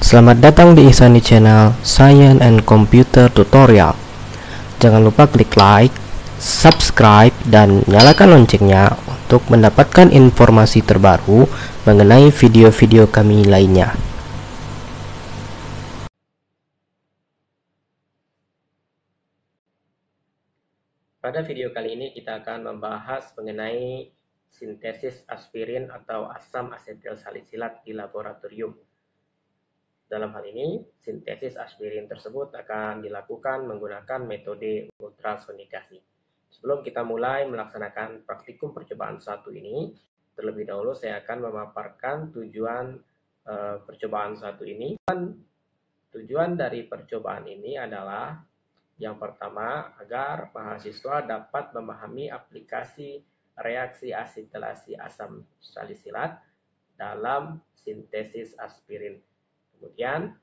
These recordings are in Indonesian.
Selamat datang di Ihsani Channel Science and Computer Tutorial. Jangan lupa klik like, subscribe, dan nyalakan loncengnya untuk mendapatkan informasi terbaru mengenai video-video kami lainnya. Pada video kali ini kita akan membahas mengenai sintesis aspirin atau asam asetil salisilat di laboratorium. Dalam hal ini, sintesis aspirin tersebut akan dilakukan menggunakan metode ultrasonikasi. Sebelum kita mulai melaksanakan praktikum percobaan satu ini, terlebih dahulu saya akan memaparkan tujuan e, percobaan satu ini. Tujuan dari percobaan ini adalah yang pertama, agar mahasiswa dapat memahami aplikasi reaksi asetilasi asam salisilat dalam sintesis aspirin. Kemudian,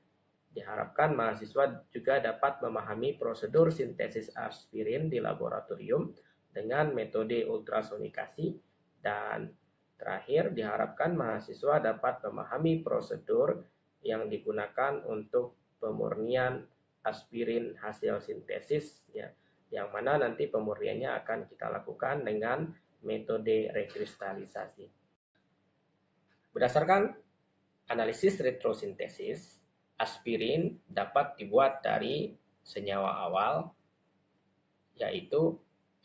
diharapkan mahasiswa juga dapat memahami prosedur sintesis aspirin di laboratorium dengan metode ultrasonikasi dan terakhir diharapkan mahasiswa dapat memahami prosedur yang digunakan untuk pemurnian aspirin hasil sintesis ya yang mana nanti pemurniannya akan kita lakukan dengan metode rekristalisasi. Berdasarkan analisis retrosintesis, aspirin dapat dibuat dari senyawa awal, yaitu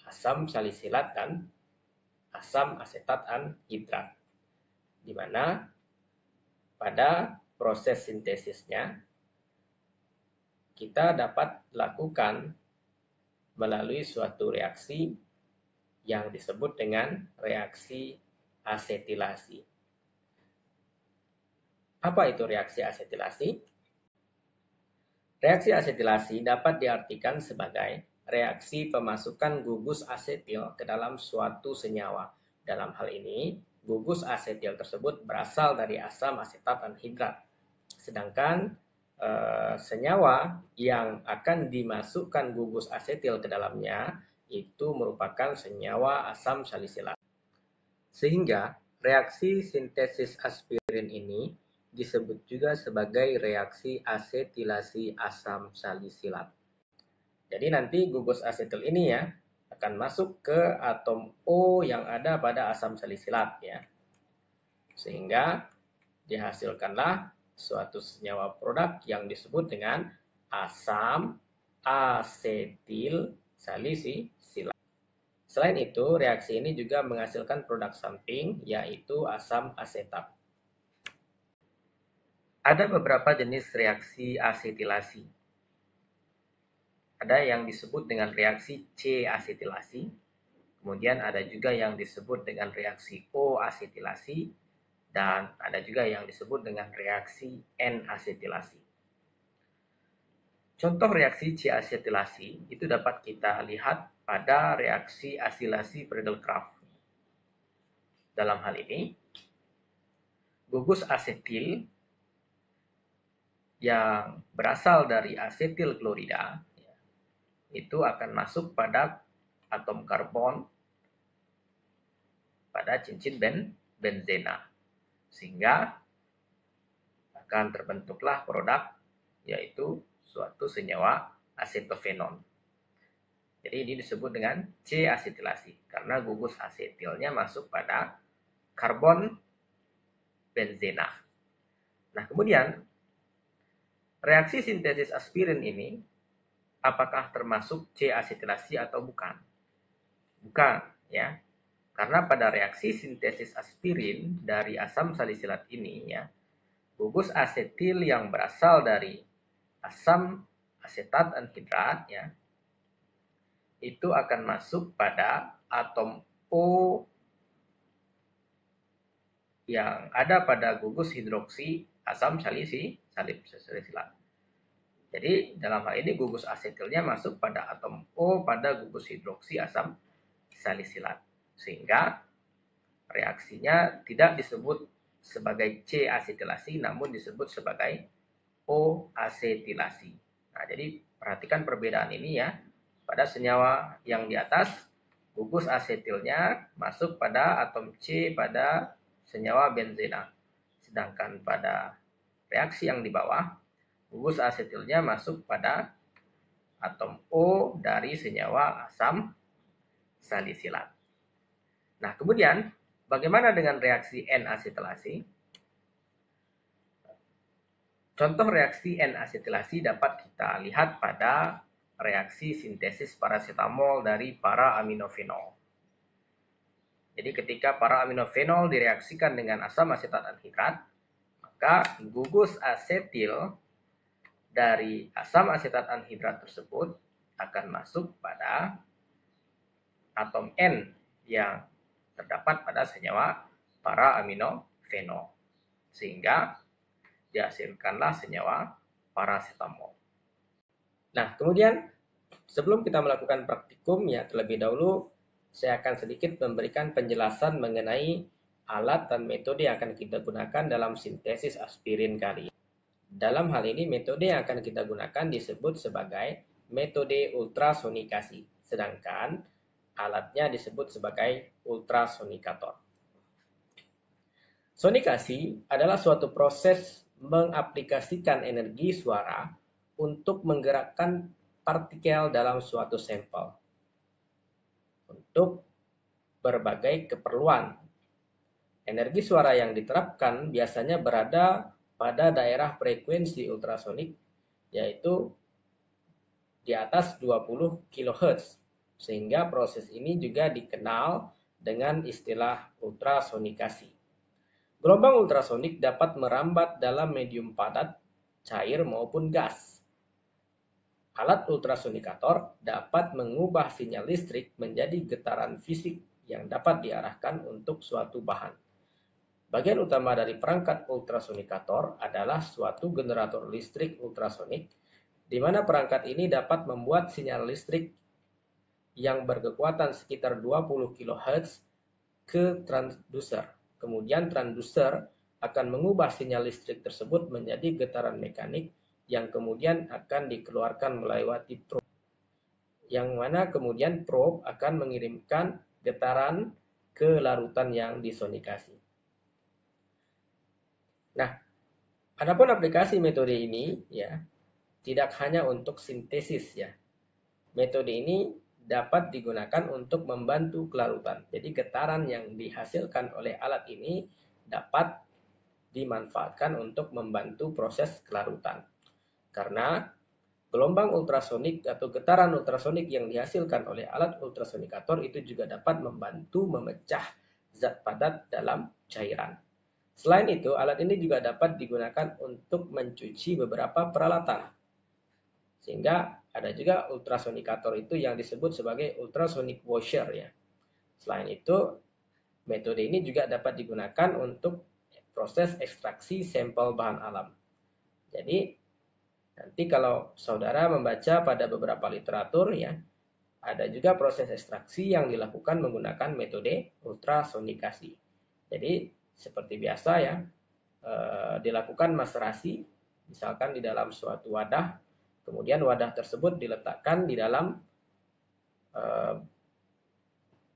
asam salisilat dan asam asetat anhidrat, di mana pada proses sintesisnya kita dapat lakukan melalui suatu reaksi yang disebut dengan reaksi asetilasi. Apa itu reaksi asetilasi? Reaksi asetilasi dapat diartikan sebagai reaksi pemasukan gugus asetil ke dalam suatu senyawa. Dalam hal ini, gugus asetil tersebut berasal dari asam asetat anhidrat. Sedangkan e, senyawa yang akan dimasukkan gugus asetil ke dalamnya itu merupakan senyawa asam salisilat. Sehingga reaksi sintesis aspirin ini disebut juga sebagai reaksi asetilasi asam salisilat. Jadi nanti gugus asetil ini ya akan masuk ke atom O yang ada pada asam salisilat ya. Sehingga dihasilkanlah suatu senyawa produk yang disebut dengan asam asetil salisilat. Selain itu, reaksi ini juga menghasilkan produk samping yaitu asam asetat. Ada beberapa jenis reaksi asetilasi. Ada yang disebut dengan reaksi C-asetilasi, kemudian ada juga yang disebut dengan reaksi O-asetilasi, dan ada juga yang disebut dengan reaksi N-asetilasi. Contoh reaksi C-asetilasi itu dapat kita lihat pada reaksi asilasi Friedel-Crafts. Dalam hal ini, gugus asetil yang berasal dari asetil klorida itu akan masuk pada atom karbon pada cincin ben benzena sehingga akan terbentuklah produk yaitu suatu senyawa asetofenon. Jadi ini disebut dengan C-asetilasi karena gugus asetilnya masuk pada karbon benzena. Nah, kemudian Reaksi sintesis aspirin ini apakah termasuk C-asetilasi atau bukan? Bukan, ya. Karena pada reaksi sintesis aspirin dari asam salisilat ini ya, gugus asetil yang berasal dari asam asetat anhidrat ya, itu akan masuk pada atom O yang ada pada gugus hidroksi asam salisi salib silsilat. Jadi dalam hal ini gugus asetilnya masuk pada atom O pada gugus hidroksi asam salisilat. Sehingga reaksinya tidak disebut sebagai C asetilasi namun disebut sebagai O asetilasi. Nah, jadi perhatikan perbedaan ini ya. Pada senyawa yang di atas gugus asetilnya masuk pada atom C pada senyawa benzena. Sedangkan pada reaksi yang di bawah, gugus asetilnya masuk pada atom O dari senyawa asam salisilat. Nah, kemudian bagaimana dengan reaksi N-asetilasi? Contoh reaksi N-asetilasi dapat kita lihat pada reaksi sintesis paracetamol dari para aminofenol. Jadi ketika para aminofenol direaksikan dengan asam asetat anhidrat, maka gugus asetil dari asam asetat anhidrat tersebut akan masuk pada atom N yang terdapat pada senyawa para aminofenol. Sehingga dihasilkanlah senyawa paracetamol. Nah, kemudian sebelum kita melakukan praktikum ya terlebih dahulu saya akan sedikit memberikan penjelasan mengenai alat dan metode yang akan kita gunakan dalam sintesis aspirin kali ini. Dalam hal ini metode yang akan kita gunakan disebut sebagai metode ultrasonikasi, sedangkan alatnya disebut sebagai ultrasonikator. Sonikasi adalah suatu proses mengaplikasikan energi suara untuk menggerakkan partikel dalam suatu sampel untuk berbagai keperluan. Energi suara yang diterapkan biasanya berada pada daerah frekuensi ultrasonik yaitu di atas 20 kHz sehingga proses ini juga dikenal dengan istilah ultrasonikasi. Gelombang ultrasonik dapat merambat dalam medium padat, cair maupun gas. Alat ultrasonikator dapat mengubah sinyal listrik menjadi getaran fisik yang dapat diarahkan untuk suatu bahan. Bagian utama dari perangkat ultrasonikator adalah suatu generator listrik ultrasonik, di mana perangkat ini dapat membuat sinyal listrik yang berkekuatan sekitar 20 kHz ke transducer Kemudian transducer akan mengubah sinyal listrik tersebut menjadi getaran mekanik yang kemudian akan dikeluarkan melewati probe. Yang mana kemudian probe akan mengirimkan getaran ke larutan yang disonikasi. Nah, adapun aplikasi metode ini ya tidak hanya untuk sintesis ya. Metode ini dapat digunakan untuk membantu kelarutan. Jadi getaran yang dihasilkan oleh alat ini dapat dimanfaatkan untuk membantu proses kelarutan. Karena gelombang ultrasonik atau getaran ultrasonik yang dihasilkan oleh alat ultrasonikator itu juga dapat membantu memecah zat padat dalam cairan. Selain itu, alat ini juga dapat digunakan untuk mencuci beberapa peralatan. Sehingga ada juga ultrasonikator itu yang disebut sebagai ultrasonic washer ya. Selain itu, metode ini juga dapat digunakan untuk proses ekstraksi sampel bahan alam. Jadi, nanti kalau saudara membaca pada beberapa literatur ya, ada juga proses ekstraksi yang dilakukan menggunakan metode ultrasonikasi. Jadi, seperti biasa ya, eh, dilakukan maserasi, misalkan di dalam suatu wadah Kemudian wadah tersebut diletakkan di dalam uh,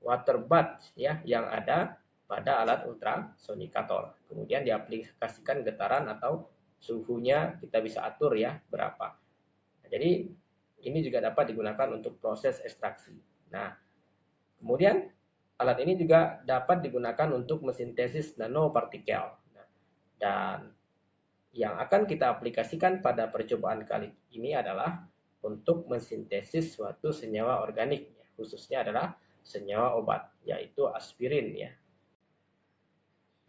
water bath ya yang ada pada alat ultrasonikator. Kemudian diaplikasikan getaran atau suhunya kita bisa atur ya berapa. Nah, jadi ini juga dapat digunakan untuk proses ekstraksi. Nah, kemudian alat ini juga dapat digunakan untuk mesintesis nanopartikel. Nah, dan yang akan kita aplikasikan pada percobaan kali ini adalah untuk mensintesis suatu senyawa organik, ya. khususnya adalah senyawa obat, yaitu aspirin. Ya.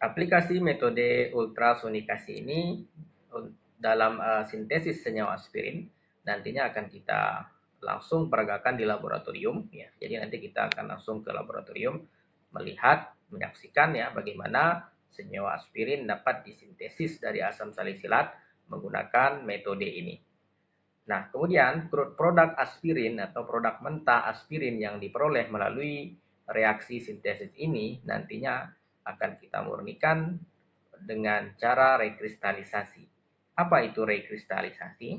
Aplikasi metode ultrasonikasi ini dalam uh, sintesis senyawa aspirin nantinya akan kita langsung peragakan di laboratorium. Ya. Jadi nanti kita akan langsung ke laboratorium melihat, menyaksikan ya bagaimana senyawa aspirin dapat disintesis dari asam salisilat menggunakan metode ini. Nah, kemudian produk aspirin atau produk mentah aspirin yang diperoleh melalui reaksi sintesis ini nantinya akan kita murnikan dengan cara rekristalisasi. Apa itu rekristalisasi?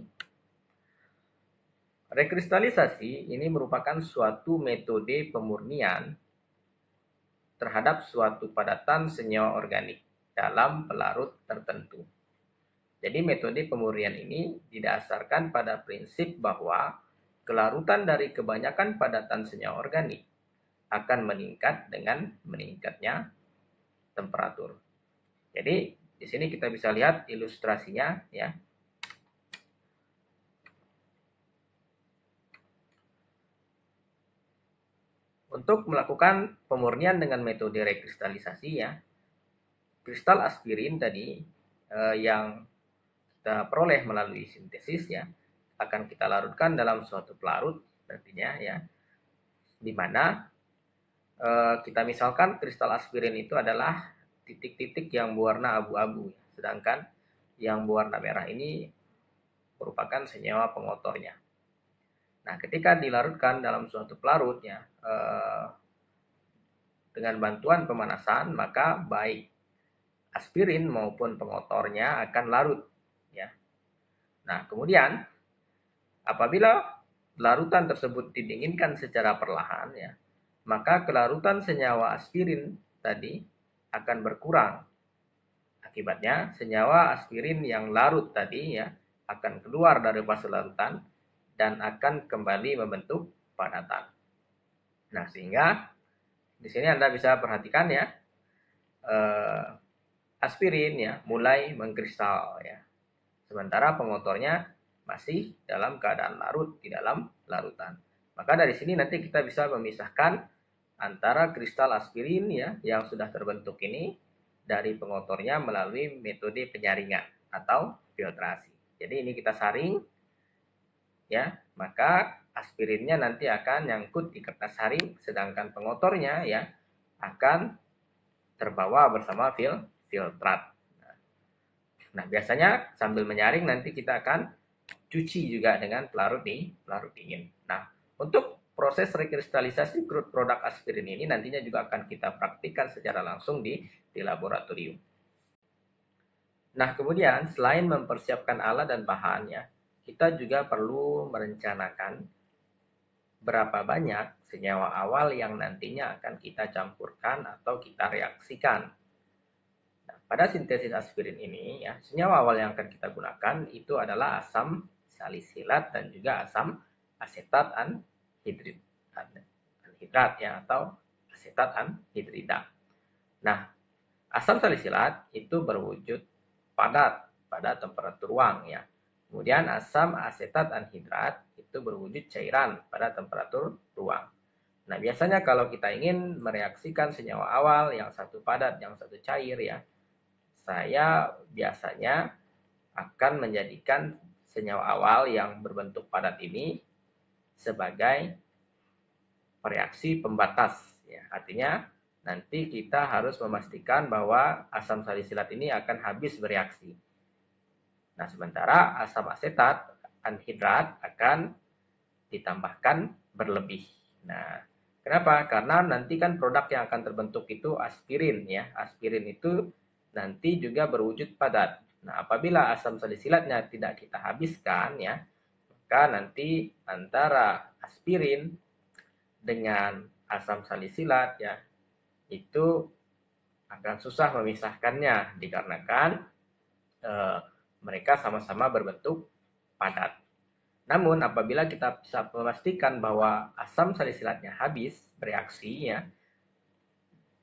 Rekristalisasi ini merupakan suatu metode pemurnian terhadap suatu padatan senyawa organik dalam pelarut tertentu. Jadi metode pemurnian ini didasarkan pada prinsip bahwa kelarutan dari kebanyakan padatan senyawa organik akan meningkat dengan meningkatnya temperatur. Jadi di sini kita bisa lihat ilustrasinya ya. Untuk melakukan pemurnian dengan metode rekristalisasi ya, kristal aspirin tadi eh, yang kita peroleh melalui sintesis ya akan kita larutkan dalam suatu pelarut nantinya ya di mana e, kita misalkan kristal aspirin itu adalah titik-titik yang berwarna abu-abu sedangkan yang berwarna merah ini merupakan senyawa pengotornya. Nah, ketika dilarutkan dalam suatu pelarut ya e, dengan bantuan pemanasan maka baik aspirin maupun pengotornya akan larut Nah, kemudian apabila larutan tersebut didinginkan secara perlahan ya, maka kelarutan senyawa aspirin tadi akan berkurang. Akibatnya senyawa aspirin yang larut tadi ya akan keluar dari fase larutan dan akan kembali membentuk padatan. Nah, sehingga di sini Anda bisa perhatikan ya eh, aspirin ya mulai mengkristal ya sementara pengotornya masih dalam keadaan larut di dalam larutan. Maka dari sini nanti kita bisa memisahkan antara kristal aspirin ya yang sudah terbentuk ini dari pengotornya melalui metode penyaringan atau filtrasi. Jadi ini kita saring ya, maka aspirinnya nanti akan nyangkut di kertas saring sedangkan pengotornya ya akan terbawa bersama fil filtrat. Nah, biasanya sambil menyaring nanti kita akan cuci juga dengan pelarut di pelarut dingin. Nah, untuk proses rekristalisasi crude produk aspirin ini nantinya juga akan kita praktikkan secara langsung di di laboratorium. Nah, kemudian selain mempersiapkan alat dan bahannya, kita juga perlu merencanakan berapa banyak senyawa awal yang nantinya akan kita campurkan atau kita reaksikan pada sintesis aspirin ini, ya, senyawa awal yang akan kita gunakan itu adalah asam salisilat dan juga asam asetat anhidrid, anhidrat ya atau asetat anhidrida. Nah, asam salisilat itu berwujud padat pada temperatur ruang ya. Kemudian asam asetat anhidrat itu berwujud cairan pada temperatur ruang. Nah, biasanya kalau kita ingin mereaksikan senyawa awal yang satu padat, yang satu cair ya, saya biasanya akan menjadikan senyawa awal yang berbentuk padat ini sebagai reaksi pembatas. Ya, artinya nanti kita harus memastikan bahwa asam salisilat ini akan habis bereaksi. Nah, sementara asam asetat anhidrat akan ditambahkan berlebih. Nah, kenapa? Karena nanti kan produk yang akan terbentuk itu aspirin ya. Aspirin itu nanti juga berwujud padat. Nah, apabila asam salisilatnya tidak kita habiskan ya, maka nanti antara aspirin dengan asam salisilat ya, itu akan susah memisahkannya dikarenakan e, mereka sama-sama berbentuk padat. Namun apabila kita bisa memastikan bahwa asam salisilatnya habis bereaksi ya,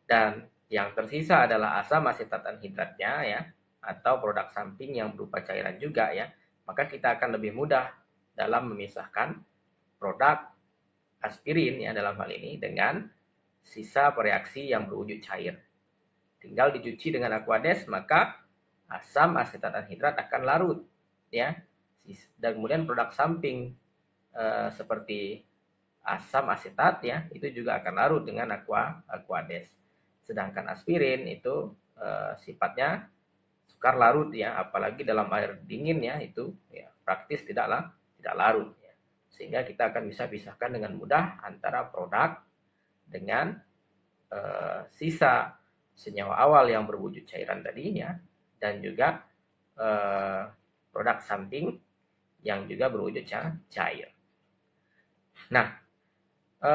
dan yang tersisa adalah asam asetat anhidratnya ya atau produk samping yang berupa cairan juga ya. Maka kita akan lebih mudah dalam memisahkan produk aspirin ya dalam hal ini dengan sisa reaksi yang berwujud cair. Tinggal dicuci dengan aquades maka asam asetat anhidrat akan larut ya. Dan kemudian produk samping e, seperti asam asetat ya itu juga akan larut dengan aqua aquades. Sedangkan aspirin itu e, sifatnya sukar larut ya, apalagi dalam air dingin ya itu ya, praktis tidaklah tidak larut ya. Sehingga kita akan bisa pisahkan dengan mudah antara produk dengan e, sisa senyawa awal yang berwujud cairan tadi ya dan juga e, produk samping yang juga berwujud cair. Nah, e,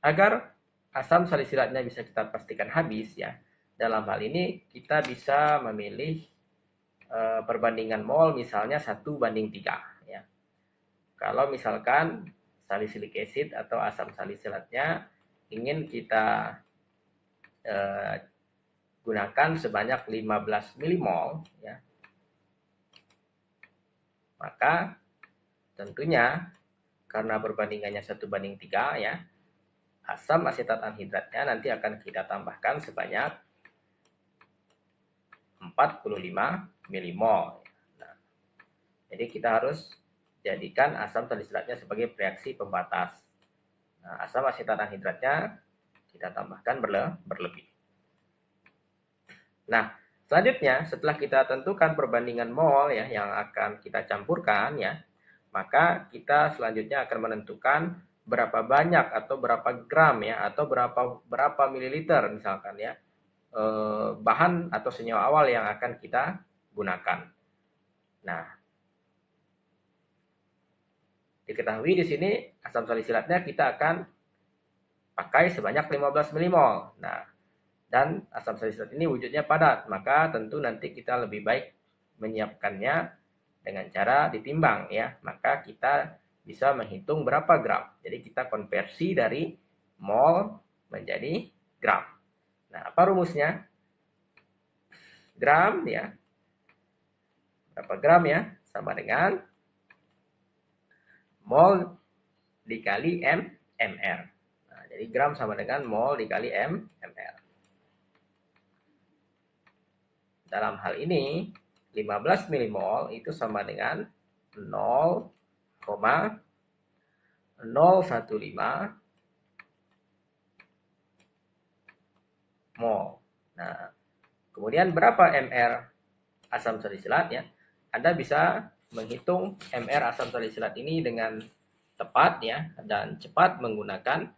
agar asam salisilatnya bisa kita pastikan habis ya. Dalam hal ini kita bisa memilih eh, perbandingan mol misalnya satu banding tiga ya. Kalau misalkan salicylic acid atau asam salisilatnya ingin kita eh, gunakan sebanyak 15 milimol ya. Maka tentunya karena perbandingannya satu banding tiga ya, asam asetat anhidratnya nanti akan kita tambahkan sebanyak 45 milimol. Nah, jadi kita harus jadikan asam salisilatnya sebagai reaksi pembatas. Nah, asam asetat anhidratnya kita tambahkan berle berlebih. Nah, selanjutnya setelah kita tentukan perbandingan mol ya yang akan kita campurkan ya, maka kita selanjutnya akan menentukan berapa banyak atau berapa gram ya atau berapa berapa mililiter misalkan ya eh, bahan atau senyawa awal yang akan kita gunakan. Nah, diketahui di sini asam salisilatnya kita akan pakai sebanyak 15 milimol. Nah, dan asam salisilat ini wujudnya padat, maka tentu nanti kita lebih baik menyiapkannya dengan cara ditimbang ya. Maka kita bisa menghitung berapa gram. Jadi kita konversi dari mol menjadi gram. Nah, apa rumusnya? Gram ya. Berapa gram ya? Sama dengan mol dikali M mr. Nah, jadi gram sama dengan mol dikali M mr. Dalam hal ini 15 milimol itu sama dengan 0,015 mol. Nah, kemudian berapa mr asam salisilat ya? Anda bisa menghitung mr asam salisilat ini dengan tepat ya dan cepat menggunakan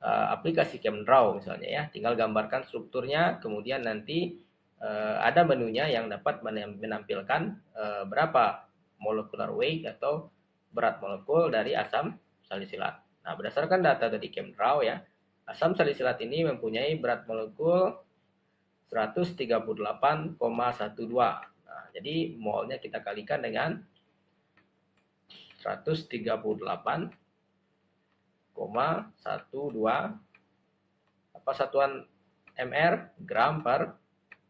uh, aplikasi ChemDraw misalnya ya. Tinggal gambarkan strukturnya, kemudian nanti uh, ada menunya yang dapat menampilkan uh, berapa molecular weight atau berat molekul dari asam salisilat. Nah, berdasarkan data dari ChemDraw ya, Asam salisilat ini mempunyai berat molekul 138,12. Nah, jadi molnya kita kalikan dengan 138,12 apa satuan mr gram per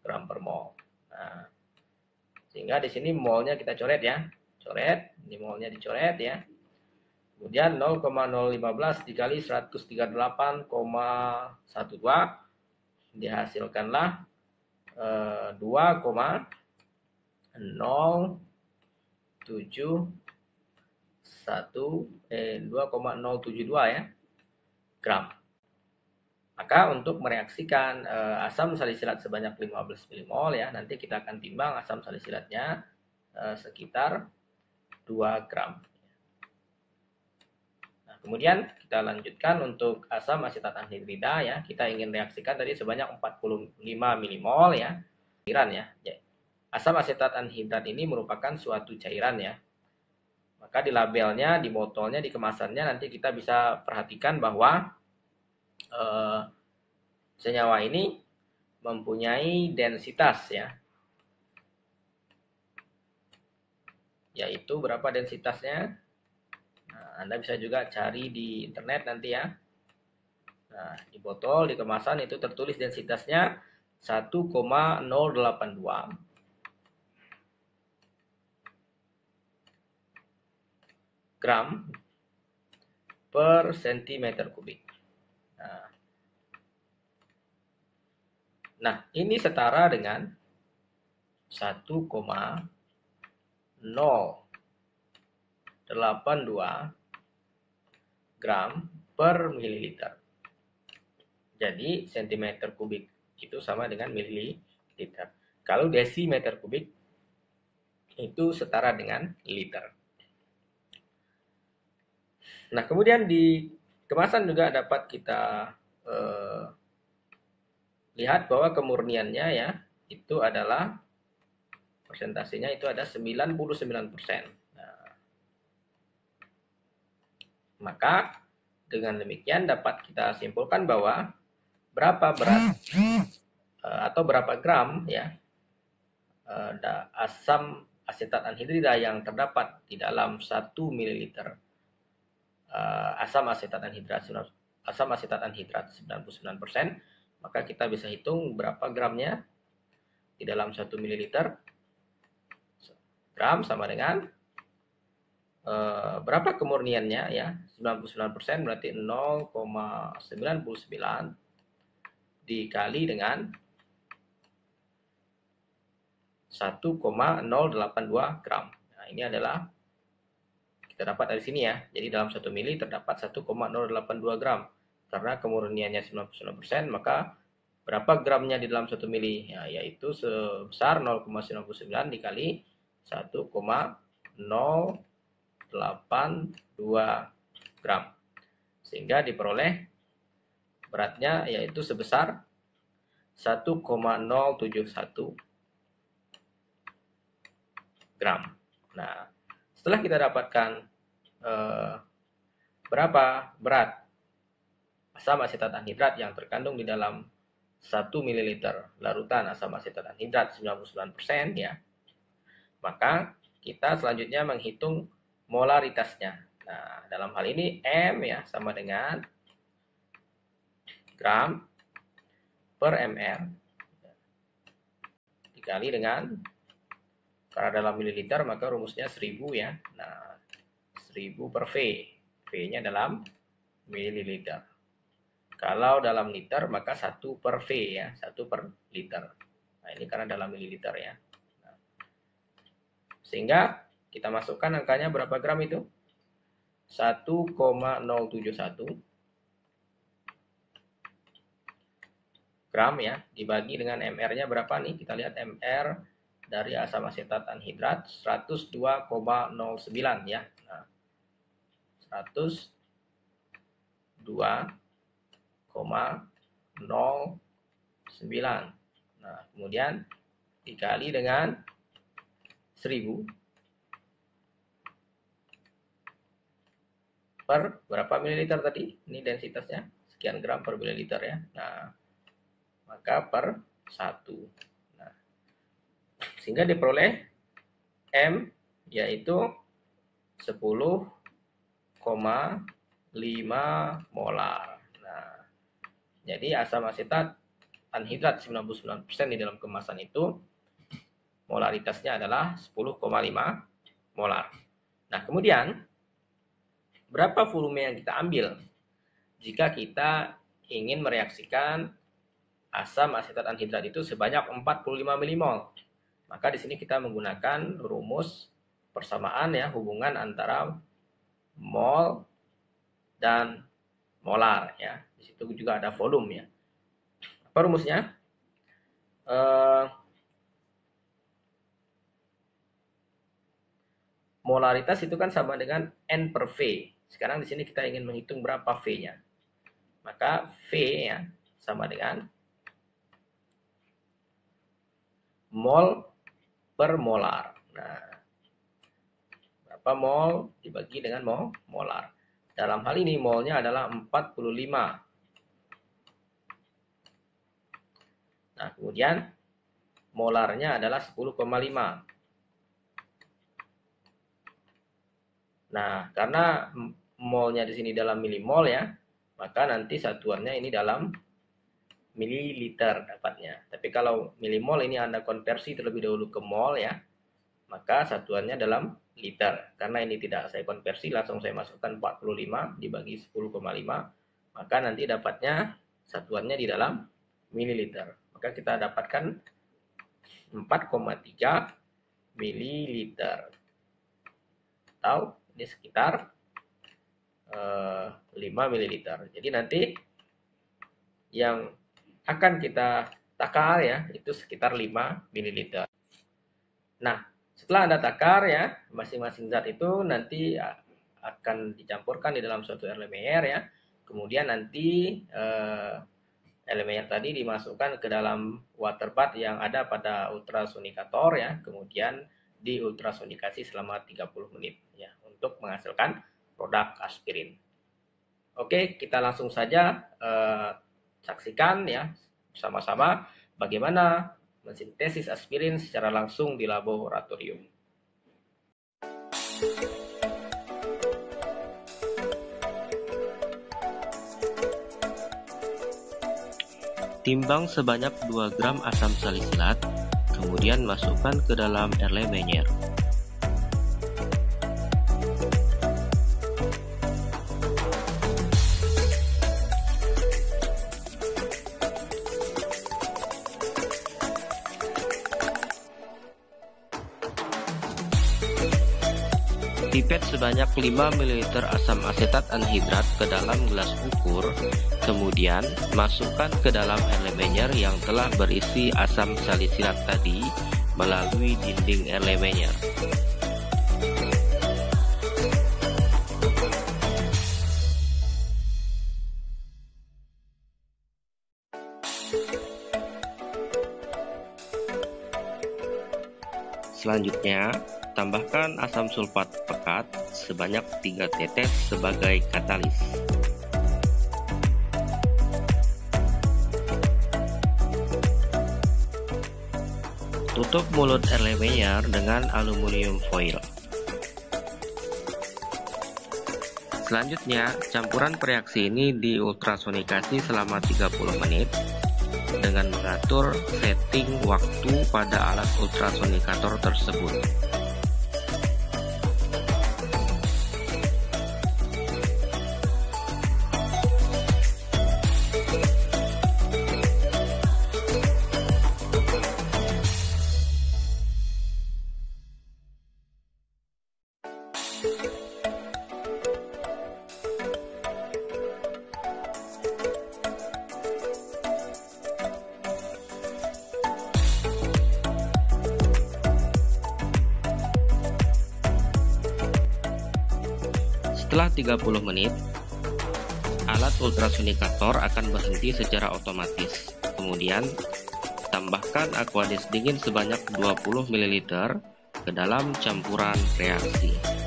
gram per mol. Nah, sehingga di sini molnya kita coret ya. Coret, ini molnya dicoret ya. Kemudian 0,015 dikali 138,12 dihasilkanlah eh, 2,071 eh 2,072 ya gram. Maka untuk mereaksikan eh, asam salisilat sebanyak 15 milimol ya, nanti kita akan timbang asam salisilatnya eh, sekitar 2 gram. Kemudian kita lanjutkan untuk asam asetat anhidrida ya. Kita ingin reaksikan tadi sebanyak 45 milimol ya. Cairan ya. Asam asetat anhidrat ini merupakan suatu cairan ya. Maka di labelnya, di botolnya, di kemasannya nanti kita bisa perhatikan bahwa eh, senyawa ini mempunyai densitas ya. Yaitu berapa densitasnya? Anda bisa juga cari di internet nanti ya. Nah, di botol, di kemasan itu tertulis densitasnya 1,082 gram per centimeter kubik. Nah, nah ini setara dengan 1,082 gram per mililiter. Jadi sentimeter kubik itu sama dengan mililiter. Kalau desimeter kubik itu setara dengan liter. Nah, kemudian di kemasan juga dapat kita eh, lihat bahwa kemurniannya ya itu adalah persentasenya itu ada 99%. Maka dengan demikian dapat kita simpulkan bahwa berapa berat eh, atau berapa gram ya uh, asam asetat anhidrida yang terdapat di dalam 1 ml uh, asam asetat anhidrat asam asetat anhidrat 99%, maka kita bisa hitung berapa gramnya di dalam 1 ml. Gram sama dengan uh, berapa kemurniannya ya? 99% berarti 0,99 dikali dengan 1,082 gram. Nah, ini adalah kita dapat dari sini ya. Jadi dalam 1 mili terdapat 1,082 gram. Karena kemurniannya 99%, maka berapa gramnya di dalam 1 mili? Ya, yaitu sebesar 0,99 dikali 1,082 gram. Sehingga diperoleh beratnya yaitu sebesar 1,071 gram. Nah, setelah kita dapatkan eh, berapa berat asam asetat anhidrat yang terkandung di dalam 1 ml larutan asam asetat anhidrat 99% ya, maka kita selanjutnya menghitung molaritasnya. Nah, dalam hal ini M ya sama dengan gram per ml dikali dengan karena dalam mililiter maka rumusnya 1000 ya. Nah, 1000 per V. V-nya dalam mililiter. Kalau dalam liter maka 1 per V ya, 1 per liter. Nah, ini karena dalam mililiter ya. Nah, sehingga kita masukkan angkanya berapa gram itu? 1,071 gram ya, dibagi dengan MR-nya berapa nih? Kita lihat MR dari asam asetat anhidrat 102,09 ya. Nah, 102,09. Nah, kemudian dikali dengan 1000 per berapa mililiter tadi? Ini densitasnya sekian gram per mililiter ya. Nah, maka per 1 sehingga diperoleh M yaitu 10,5 molar. Nah, jadi asam asetat anhidrat 99% di dalam kemasan itu molaritasnya adalah 10,5 molar. Nah, kemudian berapa volume yang kita ambil jika kita ingin mereaksikan asam asetat anhidrat itu sebanyak 45 milimol. Maka di sini kita menggunakan rumus persamaan ya hubungan antara mol dan molar ya. Di situ juga ada volume ya. Apa rumusnya? Uh, molaritas itu kan sama dengan N per V. Sekarang di sini kita ingin menghitung berapa V-nya. Maka V ya sama dengan mol per molar. Nah, berapa mol dibagi dengan mol molar. Dalam hal ini molnya adalah 45. Nah, kemudian molarnya adalah 10,5. Nah, karena molnya di sini dalam milimol ya, maka nanti satuannya ini dalam mililiter dapatnya. Tapi kalau milimol ini Anda konversi terlebih dahulu ke mol ya, maka satuannya dalam liter. Karena ini tidak saya konversi, langsung saya masukkan 45 dibagi 10,5, maka nanti dapatnya satuannya di dalam mililiter. Maka kita dapatkan 4,3 mililiter. Atau ini sekitar eh, 5 mililiter. Jadi nanti yang akan kita takar ya, itu sekitar 5 ml. Nah, setelah Anda takar ya, masing-masing zat itu nanti akan dicampurkan di dalam suatu LMR ya. Kemudian nanti eh, LMR tadi dimasukkan ke dalam water bath yang ada pada ultrasonikator ya. Kemudian di ultrasonikasi selama 30 menit ya untuk menghasilkan produk aspirin. Oke, kita langsung saja eh, saksikan ya bersama-sama bagaimana mensintesis aspirin secara langsung di laboratorium. Timbang sebanyak 2 gram asam salisilat, kemudian masukkan ke dalam Erle sebanyak 5 ml asam asetat anhidrat ke dalam gelas ukur, kemudian masukkan ke dalam elemenyer yang telah berisi asam salisilat tadi melalui dinding elemenyer. Tambahkan asam sulfat pekat sebanyak 3 tetes sebagai katalis. Tutup mulut Erlenmeyer dengan aluminium foil. Selanjutnya, campuran reaksi ini diultrasonikasi selama 30 menit dengan mengatur setting waktu pada alat ultrasonikator tersebut. Setelah 30 menit, alat ultrasonikator akan berhenti secara otomatis. Kemudian, tambahkan aquades dingin sebanyak 20 ml ke dalam campuran reaksi.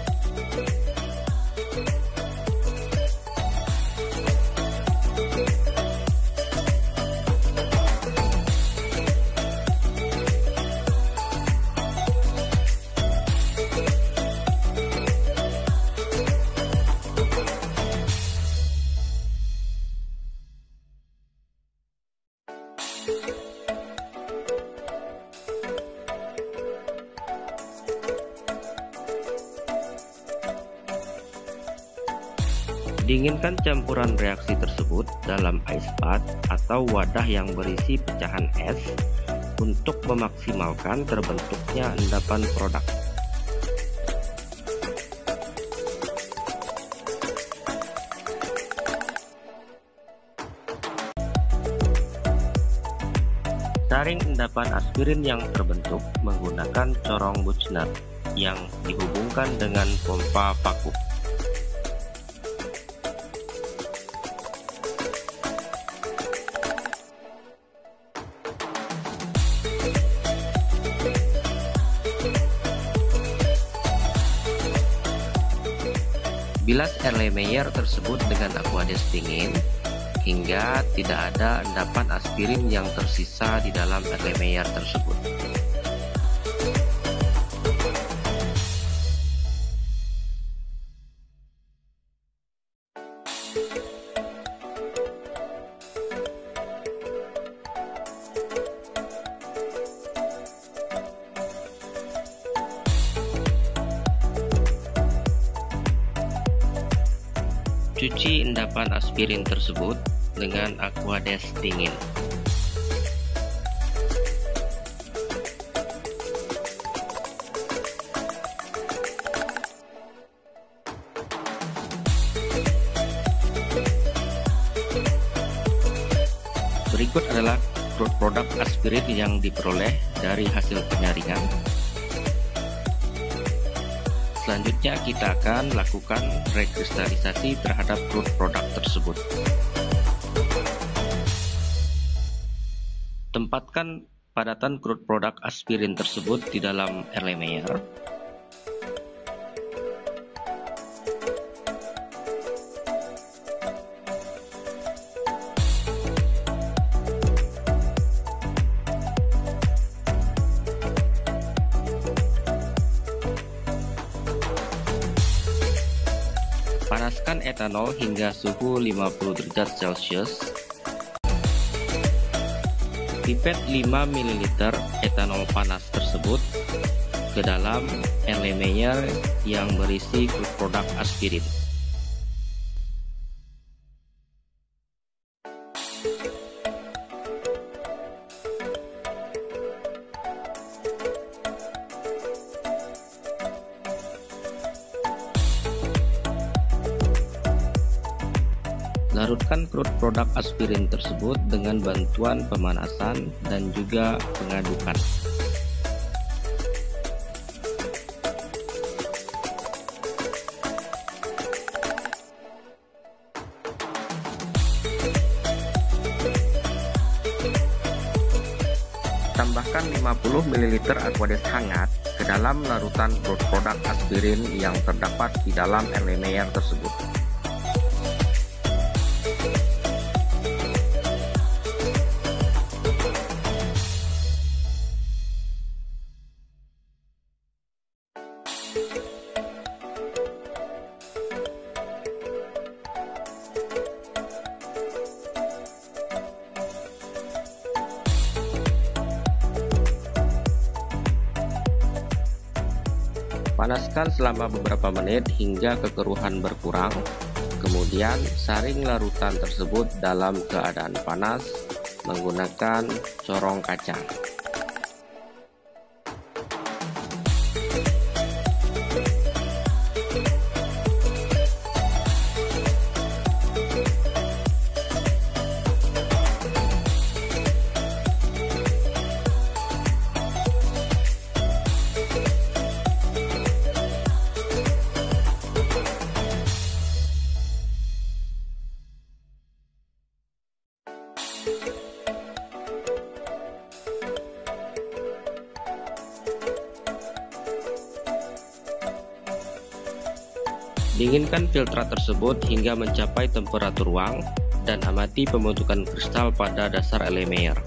Dinginkan campuran reaksi tersebut dalam ice bath atau wadah yang berisi pecahan es untuk memaksimalkan terbentuknya endapan produk. Saring endapan aspirin yang terbentuk menggunakan corong Buchner yang dihubungkan dengan pompa vakum. Erlenmeyer tersebut dengan aquades dingin hingga tidak ada endapan aspirin yang tersisa di dalam Erlenmeyer tersebut. Cuci endapan aspirin tersebut dengan aquades dingin. Berikut adalah produk aspirin yang diperoleh dari hasil penyaringan Selanjutnya kita akan lakukan rekristalisasi terhadap crude produk tersebut. Tempatkan padatan crude produk aspirin tersebut di dalam Erlenmeyer. Panaskan etanol hingga suhu 50 derajat Celcius. Pipet 5 ml etanol panas tersebut ke dalam Erlenmeyer yang berisi produk aspirin. Aspirin tersebut dengan bantuan pemanasan dan juga pengadukan. Tambahkan 50 ml aquades hangat ke dalam larutan produk aspirin yang terdapat di dalam Erlenmeyer tersebut. Panaskan selama beberapa menit hingga kekeruhan berkurang. Kemudian saring larutan tersebut dalam keadaan panas menggunakan corong kacang. Dinginkan filtrat tersebut hingga mencapai temperatur ruang dan amati pembentukan kristal pada dasar elemer.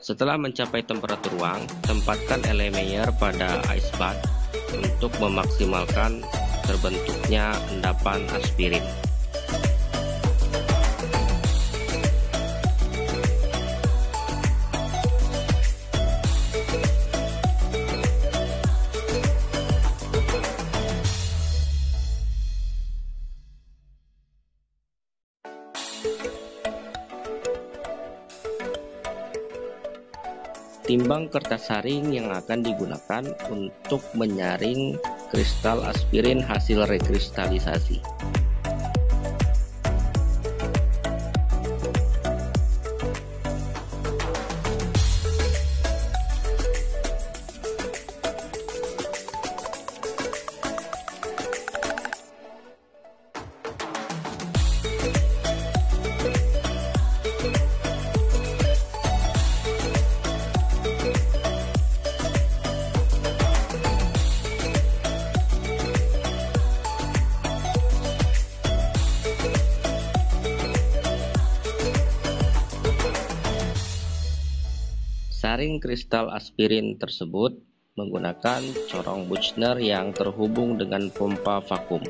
Setelah mencapai temperatur ruang, tempatkan elemer pada ice bath untuk memaksimalkan terbentuknya endapan aspirin. Timbang kertas saring yang akan digunakan untuk menyaring kristal aspirin hasil rekristalisasi. Saring kristal aspirin tersebut menggunakan corong Buchner yang terhubung dengan pompa vakum.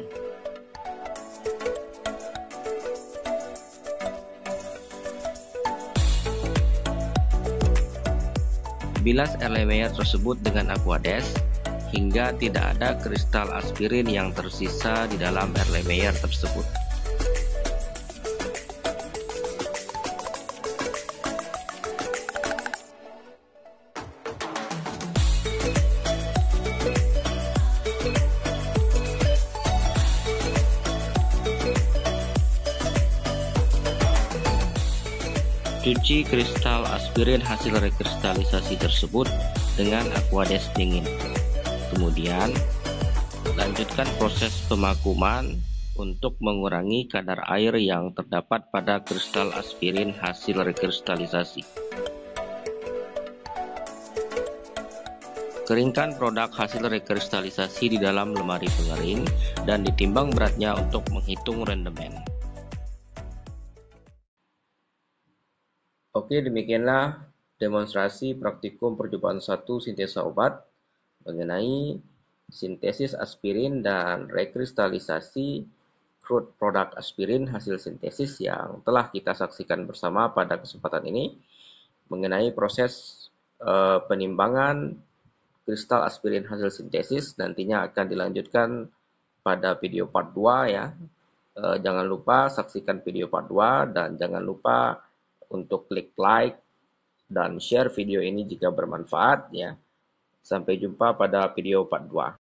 Bilas Erlenmeyer tersebut dengan aquades hingga tidak ada kristal aspirin yang tersisa di dalam Erlenmeyer tersebut. Cuci kristal aspirin hasil rekristalisasi tersebut dengan aquades dingin. Kemudian, lanjutkan proses pemakuman untuk mengurangi kadar air yang terdapat pada kristal aspirin hasil rekristalisasi. Keringkan produk hasil rekristalisasi di dalam lemari pengering dan ditimbang beratnya untuk menghitung rendemen. Oke, demikianlah demonstrasi praktikum percobaan satu sintesa obat mengenai sintesis aspirin dan rekristalisasi crude produk aspirin hasil sintesis yang telah kita saksikan bersama pada kesempatan ini mengenai proses uh, penimbangan kristal aspirin hasil sintesis nantinya akan dilanjutkan pada video part 2 ya. Uh, jangan lupa saksikan video part 2 dan jangan lupa untuk klik like dan share video ini jika bermanfaat ya. Sampai jumpa pada video part 2.